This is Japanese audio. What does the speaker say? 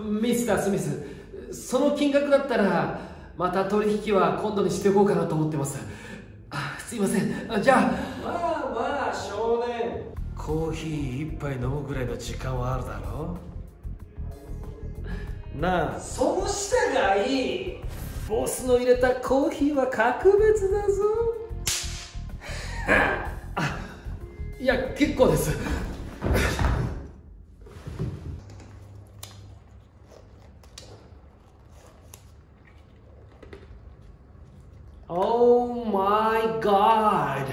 あミスター・スミス。その金額だったらまた取引は今度にしておこうかなと思ってます。あすいません。あじゃあ。まあまあ少年。コーヒー一杯飲むぐらいの時間はあるだろなあ。その下がいい。ボスの入れたコーヒーは格別だぞ。あいや結構です Oh my God.